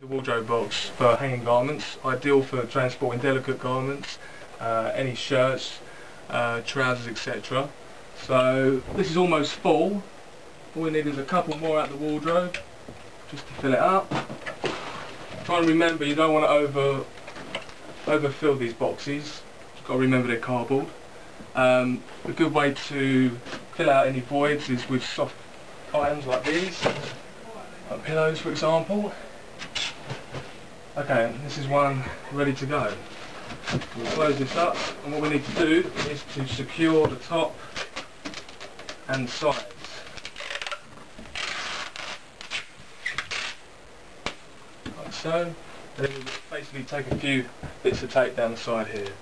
The wardrobe box for hanging garments, ideal for transporting delicate garments, uh, any shirts, uh, trousers, etc. So this is almost full. All we need is a couple more out the wardrobe, just to fill it up. Try and remember you don't want to over overfill these boxes. You've got to remember they're cardboard. Um, a good way to fill out any voids is with soft items like these, like pillows for example. Okay, this is one ready to go. We'll close this up and what we need to do is to secure the top and sides. Like so. Then we basically take a few bits of tape down the side here.